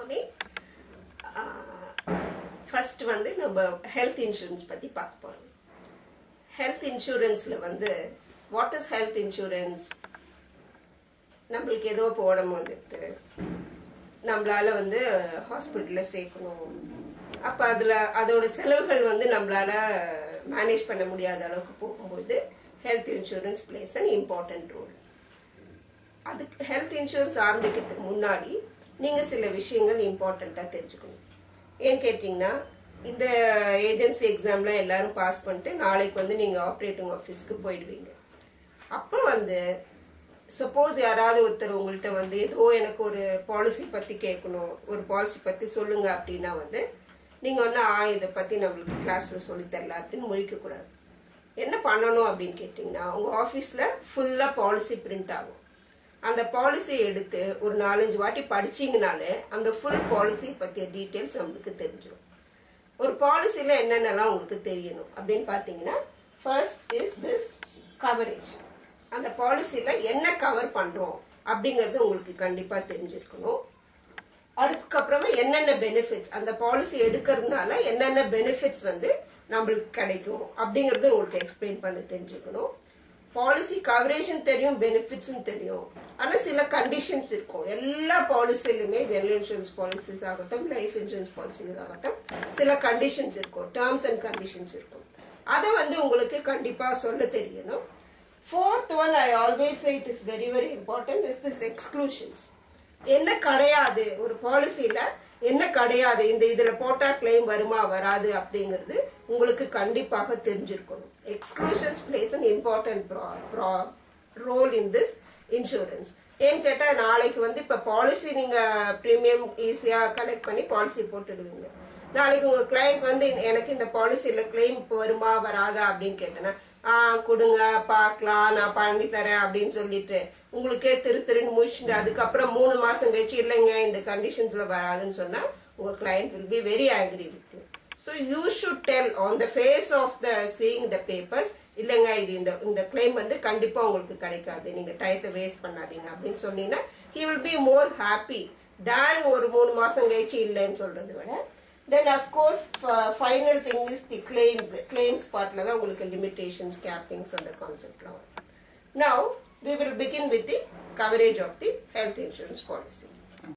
Morning first வந்து நம்ம health insurance பற்றி பார்க்க போகிறோம் ஹெல்த் இன்சூரன்ஸில் வந்து வாட் இஸ் ஹெல்த் இன்சூரன்ஸ் நம்மளுக்கு ஏதோ போடும் வந்துடுது நம்மளால வந்து ஹாஸ்பிட்டலில் சேர்க்கணும். அப்போ அதில் அதோட செலவுகள் வந்து நம்மளால் மேனேஜ் பண்ண முடியாத அளவுக்கு போகும்போது health insurance plays an important role அதுக்கு ஹெல்த் இன்சூரன்ஸ் ஆரம்பிக்கிறதுக்கு முன்னாடி நீங்கள் சில விஷயங்கள் இம்பார்ட்டண்ட்டாக தெரிஞ்சுக்கணும். ஏன்னு கேட்டிங்கன்னா இந்த ஏஜென்சி எக்ஸாம்லாம் எல்லாரும் பாஸ் பண்ணிட்டு நாளைக்கு வந்து நீங்கள் ஆப்ரேட்டிங் ஆஃபீஸ்க்கு போயிடுவீங்க. அப்போ வந்து சப்போஸ் யாராவது ஒருத்தர் உங்கள்கிட்ட வந்து ஏதோ எனக்கு ஒரு பாலிசி பற்றி கேட்கணும் ஒரு பாலிசி பற்றி சொல்லுங்க அப்படின்னா வந்து நீங்கள் வந்து ஆ இதை பற்றி நம்மளுக்கு கிளாஸில் சொல்லித்தரல அப்படின்னு முழிக்கக்கூடாது. என்ன பண்ணணும் அப்படின்னு கேட்டிங்கன்னா உங்கள் ஆஃபீஸில் ஃபுல்லாக பாலிசி பிரிண்ட் ஆகும். அந்த பாலிசியை எடுத்து ஒரு நாலஞ்சு வாட்டி படிச்சிங்கனாலே அந்த ஃபுல் பாலிசி பற்றிய டீட்டெயில்ஸ் நம்மளுக்கு தெரிஞ்சிடும் ஒரு பாலிசியில் என்னென்னலாம் உங்களுக்கு தெரியணும் அப்படின்னு பார்த்தீங்கன்னா ஃபர்ஸ்ட் இஸ் திஸ் கவரேஜ் அந்த பாலிசியில் என்ன கவர் பண்ணுறோம் அப்படிங்கிறது உங்களுக்கு கண்டிப்பாக தெரிஞ்சிருக்கணும். அதுக்கப்புறமா என்னென்ன பெனிஃபிட்ஸ் அந்த பாலிசி எடுக்கிறதுனால என்னென்ன பெனிஃபிட்ஸ் வந்து நம்மளுக்கு கிடைக்கும் அப்படிங்கிறது உங்களுக்கு எக்ஸ்பிளைன் பண்ண தெரிஞ்சுக்கணும் பாலிசி கவரேஜும் தெரியும் பெனிஃபிட்ஸும் தெரியும். ஆனால் சில கண்டிஷன்ஸ் இருக்கும். எல்லா பாலிசிலுமே ஜெனரல் இன்சூரன்ஸ் பாலிசிஸ் ஆகட்டும் லைஃப் இன்சூரன்ஸ் பாலிசிஸ் ஆகட்டும் சில கண்டிஷன்ஸ் இருக்கும். டேர்ம்ஸ் அண்ட் கண்டிஷன்ஸ் இருக்கும். அதை வந்து உங்களுக்கு கண்டிப்பாக சொல்ல தெரியணும். Fourth one I always it is very very important is this exclusions என்ன கிடையாது ஒரு பாலிசியில் என்ன கிடையாது? இந்த இதில் போட்டால் கிளைம் வருமா வராது அப்படிங்கிறது உங்களுக்கு கண்டிப்பாக தெரிஞ்சிருக்கணும். Exclusions plays an important role in this insurance ஏன்னு கேட்டால் நாளைக்கு வந்து இப்போ பாலிசி நீங்கள் ப்ரீமியம் ஈஸியாக கலெக்ட் பண்ணி பாலிசி போட்டுடுவீங்க. நாளைக்கு உங்க கிளைண்ட் வந்து எனக்கு இந்த பாலிசியில கிளைம் வருமா வராதா அப்படின்னு கேட்டேன்னா ஆ கொடுங்க பார்க்கலாம் நான் பண்ணி தரேன் அப்படின்னு சொல்லிட்டு உங்களுக்கே திரு திருன்னு முடிச்சுட்டு அதுக்கப்புறம் மூணு மாசம் கழிச்சு இல்லைங்க இந்த கண்டிஷன்ஸ்ல வராதுன்னு சொன்னா உங்க client will be very angry with so you should tell on the face of the seeing the papers இல்லைங்க இது இந்த இந்த கிளைம் வந்து கண்டிப்பாக உங்களுக்கு கிடைக்காது. நீங்கள் டயத்தை வேஸ்ட் பண்ணாதீங்க அப்படின்னு சொன்னீங்கன்னா he will be more happy then ஒரு மூணு மாதம் கழிச்சு இல்லைன்னு சொல்கிறது விட then of course f- final thing is the claims claims partல தான் உங்களுக்கு limitations cappings அந்த கான்செப்ட்லாம் வரும் now we will begin with the coverage of the health insurance policy